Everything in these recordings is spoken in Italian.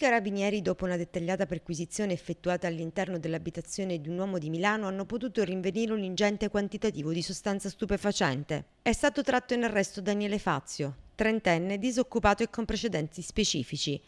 carabinieri, dopo una dettagliata perquisizione effettuata all'interno dell'abitazione di un uomo di Milano, hanno potuto rinvenire un ingente quantitativo di sostanza stupefacente. È stato tratto in arresto Daniele Fazio, trentenne, disoccupato e con precedenti specifici.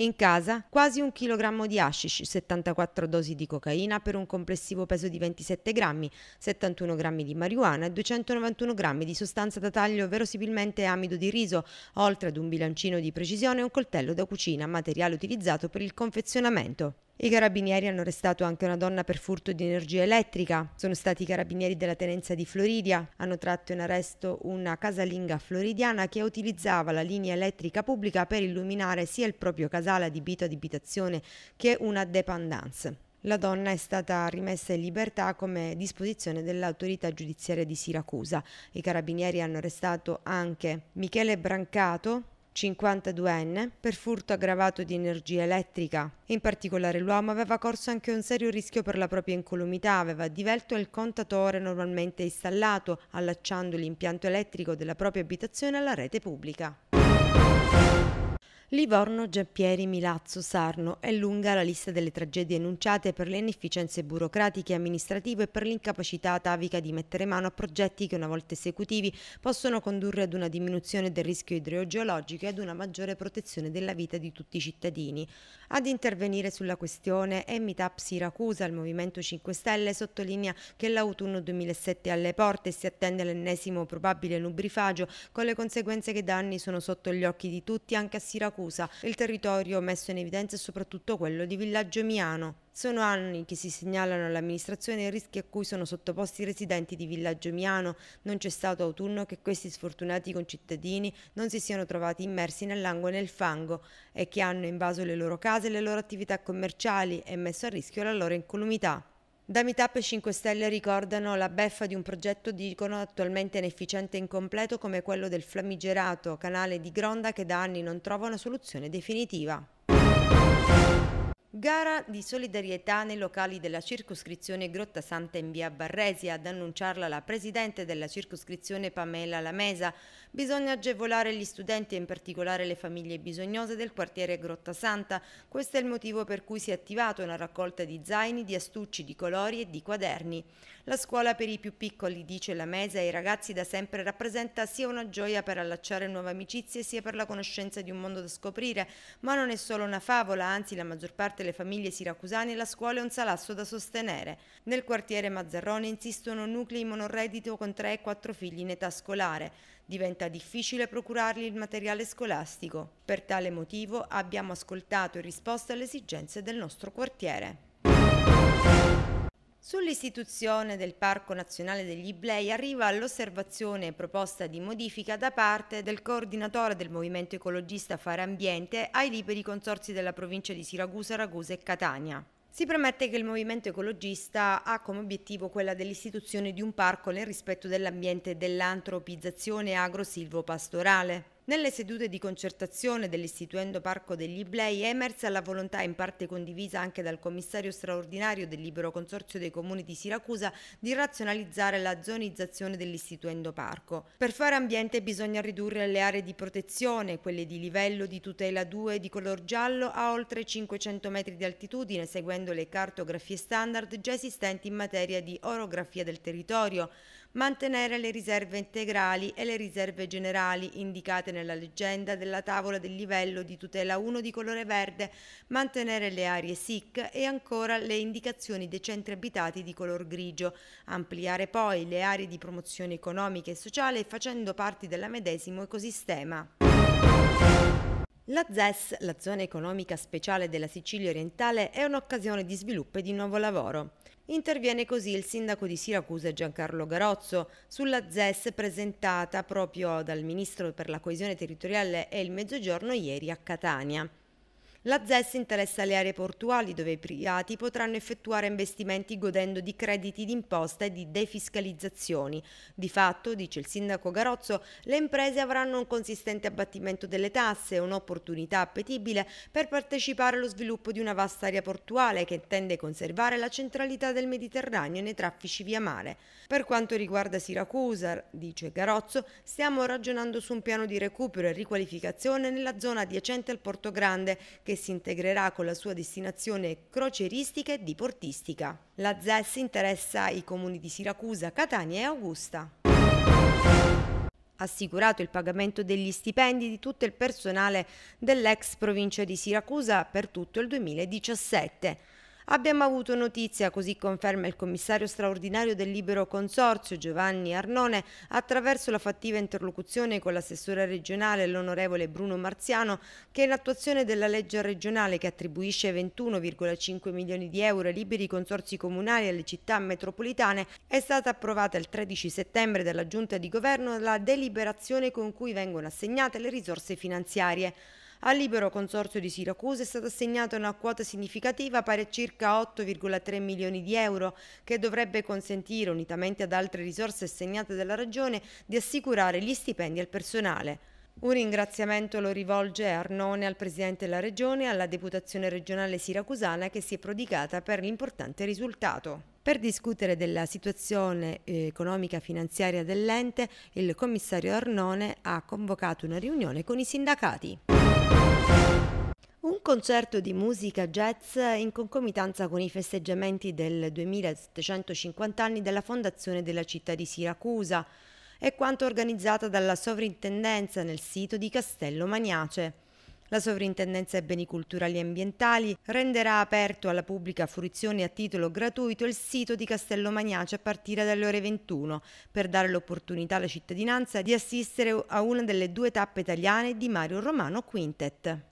In casa quasi un chilogrammo di hashish, 74 dosi di cocaina per un complessivo peso di 27 grammi, 71 grammi di marijuana e 291 grammi di sostanza da taglio verosimilmente amido di riso, oltre ad un bilancino di precisione e un coltello da cucina, materiale utilizzato per il confezionamento. I carabinieri hanno arrestato anche una donna per furto di energia elettrica. Sono stati i carabinieri della tenenza di Floridia. Hanno tratto in arresto una casalinga floridiana che utilizzava la linea elettrica pubblica per illuminare sia il proprio casale adibito ad abitazione che una dependance. La donna è stata rimessa in libertà come disposizione dell'autorità giudiziaria di Siracusa. I carabinieri hanno arrestato anche Michele Brancato, 52enne, per furto aggravato di energia elettrica. In particolare l'uomo aveva corso anche un serio rischio per la propria incolumità, aveva divelto il contatore normalmente installato, allacciando l'impianto elettrico della propria abitazione alla rete pubblica. Livorno, Giampieri, Milazzo, Sarno. È lunga la lista delle tragedie enunciate per le inefficienze burocratiche e amministrative e per l'incapacità atavica di mettere mano a progetti che una volta esecutivi possono condurre ad una diminuzione del rischio idrogeologico e ad una maggiore protezione della vita di tutti i cittadini. Ad intervenire sulla questione è Meetup Siracusa, il Movimento 5 Stelle sottolinea che l'autunno 2007 è alle porte e si attende l'ennesimo probabile nubrifagio con le conseguenze che danni sono sotto gli occhi di tutti anche a Siracusa Siracusa. Il territorio messo in evidenza è soprattutto quello di Villaggio Miano. Sono anni che si segnalano all'amministrazione i rischi a cui sono sottoposti i residenti di Villaggio Miano. Non c'è stato autunno che questi sfortunati concittadini non si siano trovati immersi nell'ango e nel fango e che hanno invaso le loro case e le loro attività commerciali e messo a rischio la loro incolumità. Da Meetup e 5 Stelle ricordano la beffa di un progetto, dicono, attualmente inefficiente e incompleto come quello del flammigerato canale di Gronda che da anni non trova una soluzione definitiva. Gara di solidarietà nei locali della circoscrizione Grotta Santa in via Barresi, ad annunciarla la presidente della circoscrizione Pamela Lamesa. Bisogna agevolare gli studenti e in particolare le famiglie bisognose del quartiere Grotta Santa. Questo è il motivo per cui si è attivata una raccolta di zaini, di astucci, di colori e di quaderni. La scuola per i più piccoli, dice Lamesa, ai ragazzi da sempre rappresenta sia una gioia per allacciare nuove amicizie sia per la conoscenza di un mondo da scoprire, ma non è solo una favola, anzi la maggior parte le famiglie siracusane la scuola è un salasso da sostenere. Nel quartiere Mazzarrone insistono nuclei monoreddito con 3 e 4 figli in età scolare. Diventa difficile procurargli il materiale scolastico. Per tale motivo abbiamo ascoltato in risposta alle esigenze del nostro quartiere. Sull'istituzione del Parco Nazionale degli Iblei arriva l'osservazione proposta di modifica da parte del coordinatore del Movimento Ecologista Fare Ambiente ai liberi consorsi della provincia di Siracusa, Ragusa e Catania. Si promette che il movimento ecologista ha come obiettivo quella dell'istituzione di un parco nel rispetto dell'ambiente e dell'antropizzazione agro-silvo-pastorale. Nelle sedute di concertazione dell'Istituendo Parco degli Iblei è emersa la volontà in parte condivisa anche dal commissario straordinario del Libero Consorzio dei Comuni di Siracusa di razionalizzare la zonizzazione dell'Istituendo Parco. Per fare ambiente bisogna ridurre le aree di protezione, quelle di livello di tutela 2 di color giallo, a oltre 500 metri di altitudine, seguendo le cartografie standard già esistenti in materia di orografia del territorio mantenere le riserve integrali e le riserve generali indicate nella leggenda della tavola del livello di tutela 1 di colore verde, mantenere le aree SIC e ancora le indicazioni dei centri abitati di color grigio, ampliare poi le aree di promozione economica e sociale facendo parte del medesimo ecosistema. La ZES, la zona economica speciale della Sicilia orientale, è un'occasione di sviluppo e di nuovo lavoro. Interviene così il sindaco di Siracusa Giancarlo Garozzo sulla ZES presentata proprio dal ministro per la coesione territoriale e il mezzogiorno ieri a Catania. La ZES interessa le aree portuali dove i privati potranno effettuare investimenti godendo di crediti d'imposta e di defiscalizzazioni. Di fatto, dice il sindaco Garozzo, le imprese avranno un consistente abbattimento delle tasse un'opportunità appetibile per partecipare allo sviluppo di una vasta area portuale che intende conservare la centralità del Mediterraneo nei traffici via mare. Per quanto riguarda Siracusa, dice Garozzo, stiamo ragionando su un piano di recupero e riqualificazione nella zona adiacente al Porto Grande che si integrerà con la sua destinazione crocieristica e diportistica. La ZES interessa i comuni di Siracusa, Catania e Augusta assicurato il pagamento degli stipendi di tutto il personale dell'ex provincia di Siracusa per tutto il 2017. Abbiamo avuto notizia, così conferma il commissario straordinario del Libero Consorzio Giovanni Arnone, attraverso la fattiva interlocuzione con l'assessore regionale l'onorevole Bruno Marziano, che in attuazione della legge regionale che attribuisce 21,5 milioni di euro ai liberi consorzi comunali alle città metropolitane è stata approvata il 13 settembre dalla Giunta di Governo la deliberazione con cui vengono assegnate le risorse finanziarie. Al libero consorzio di Siracusa è stata assegnata una quota significativa pari a circa 8,3 milioni di euro che dovrebbe consentire, unitamente ad altre risorse assegnate dalla Regione, di assicurare gli stipendi al personale. Un ringraziamento lo rivolge Arnone al Presidente della Regione e alla Deputazione regionale siracusana che si è prodigata per l'importante risultato. Per discutere della situazione eh, economica finanziaria dell'ente, il commissario Arnone ha convocato una riunione con i sindacati. Un concerto di musica jazz in concomitanza con i festeggiamenti del 2750 anni della fondazione della città di Siracusa è quanto organizzata dalla sovrintendenza nel sito di Castello Magnace. La Sovrintendenza ai Beni Culturali e Ambientali renderà aperto alla pubblica fruizione a titolo gratuito il sito di Castello Magnace a partire dalle ore 21 per dare l'opportunità alla cittadinanza di assistere a una delle due tappe italiane di Mario Romano Quintet.